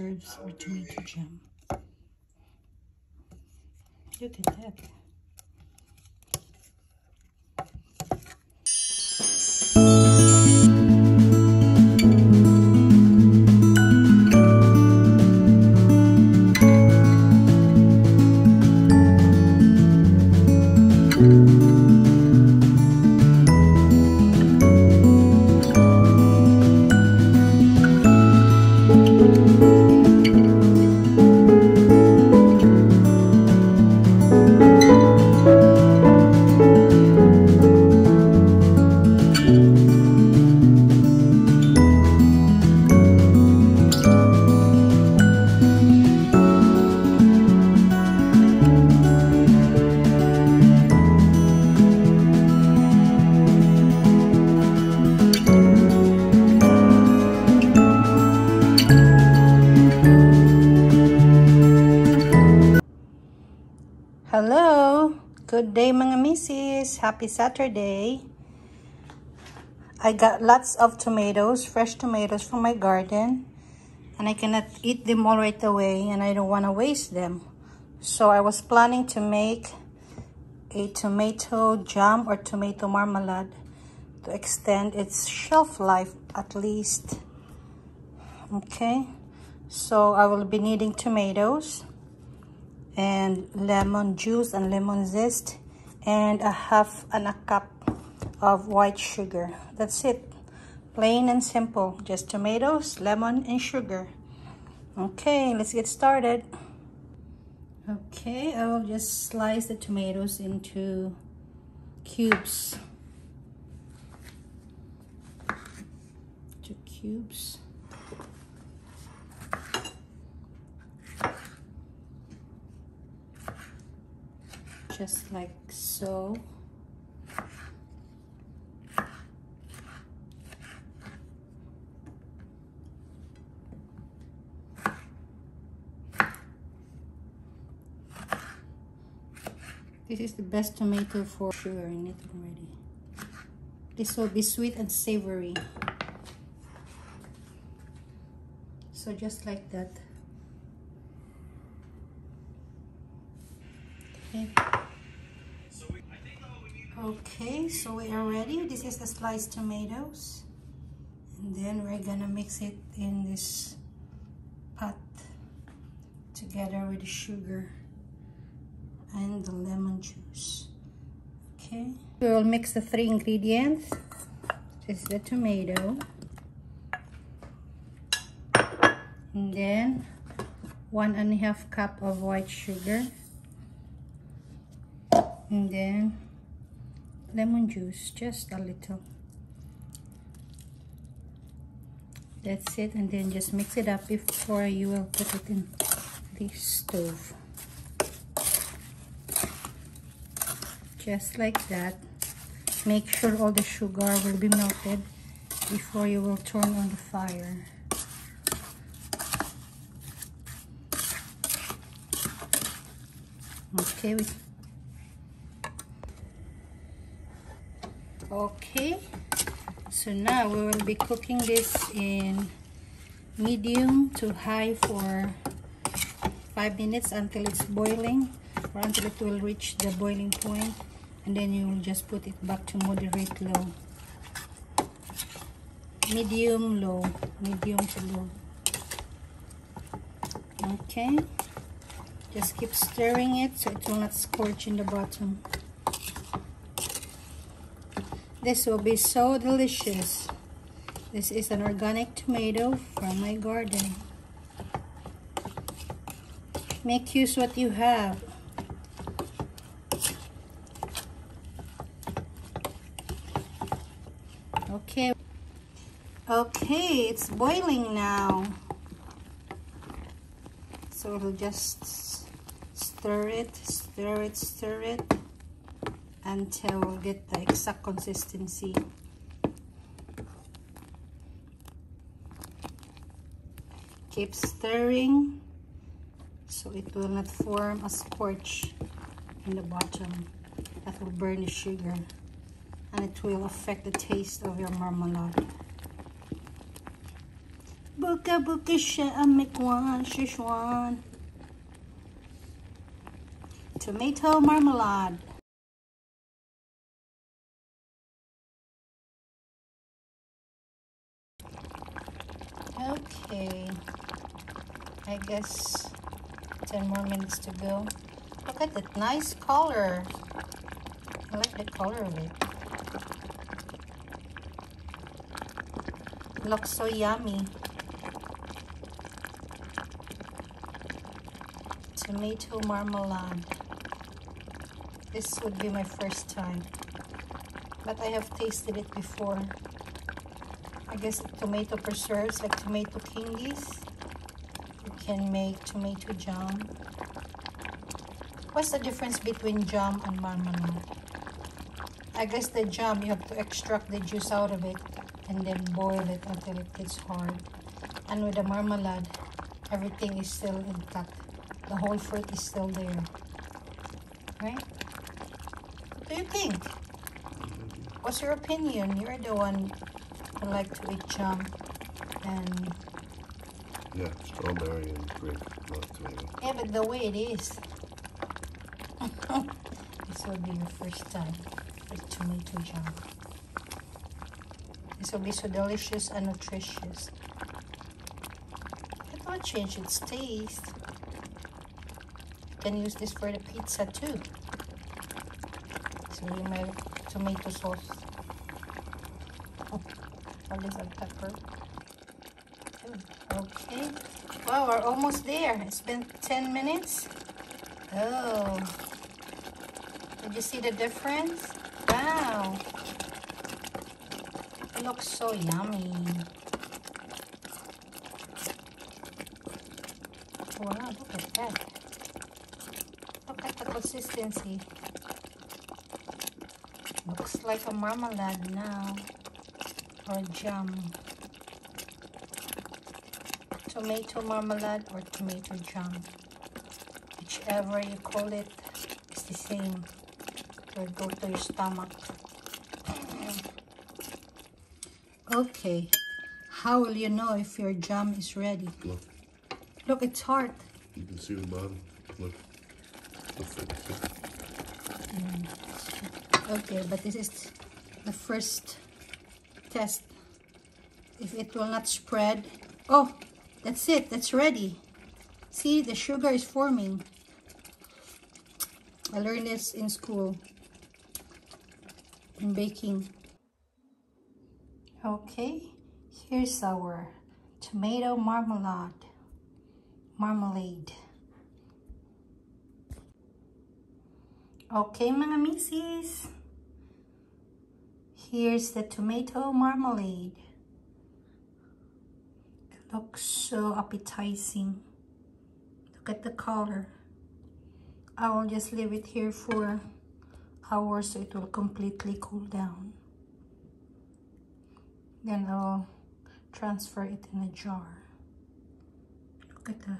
preserves or tomato jam. Look at that. Good day mga misses! Happy Saturday! I got lots of tomatoes, fresh tomatoes from my garden. And I cannot eat them all right away and I don't want to waste them. So I was planning to make a tomato jam or tomato marmalade to extend its shelf life at least. Okay, so I will be needing tomatoes and lemon juice and lemon zest and a half and a cup of white sugar. That's it. Plain and simple. Just tomatoes lemon and sugar. Okay let's get started. Okay i will just slice the tomatoes into cubes. To cubes just like so. This is the best tomato for sugar in it already. This will be sweet and savory. So just like that. Okay. Okay, so we are ready. This is the sliced tomatoes. And then we're gonna mix it in this pot together with the sugar and the lemon juice. Okay, we will mix the three ingredients. This is the tomato. And then one and a half cup of white sugar. And then lemon juice just a little. That's it and then just mix it up before you will put it in the stove. Just like that. Make sure all the sugar will be melted before you will turn on the fire. Okay okay. So now we will be cooking this in medium to high for five minutes until it's boiling or until it will reach the boiling point and then you will just put it back to moderate low. Medium low medium to low. Okay. Just keep stirring it so it will not scorch in the bottom this will be so delicious. This is an organic tomato from my garden. Make use what you have. Okay. Okay, it's boiling now. So we'll just stir it, stir it, stir it until we get the exact consistency. Keep stirring so it will not form a scorch in the bottom that will burn the sugar and it will affect the taste of your marmalade. Buka buka shishwan. Tomato marmalade. Okay. I guess 10 more minutes to go. Look at that nice color. I like the color of it. Looks so yummy. Tomato marmalade. This would be my first time. But I have tasted it before. I guess tomato preserves like tomato kingies. You can make tomato jam. What's the difference between jam and marmalade? I guess the jam, you have to extract the juice out of it and then boil it until it gets hard. And with the marmalade, everything is still intact. The whole fruit is still there. Right? What do you think? What's your opinion? You're the one who like to eat jam and Yeah, strawberry and grape, not tomato. yeah, but the way it is. this will be your first time with tomato jam. This will be so delicious and nutritious. It will not change its taste. You can use this for the pizza too. So you make tomato sauce. Is that pepper? Hmm, okay. Wow, we're almost there. It's been 10 minutes. Oh. Did you see the difference? Wow. It looks so yummy. Wow, look at that. Look at the consistency. Looks like a marmalade now. Or jam. Tomato marmalade or tomato jam. Whichever you call it, it's the same. It will go to your stomach. Okay. How will you know if your jam is ready? Look, Look, it's hard. you can see the bottom. Look. Thick. Mm. Okay, but this is the first test. If it will not spread. Oh, that's it. That's ready. See, the sugar is forming. I learned this in school. In baking. Okay, here's our tomato marmalade. Marmalade. Okay, mga misis. Here's the tomato marmalade. It looks so appetizing. Look at the color. I will just leave it here for hours so it will completely cool down. Then I'll transfer it in a jar. Look at the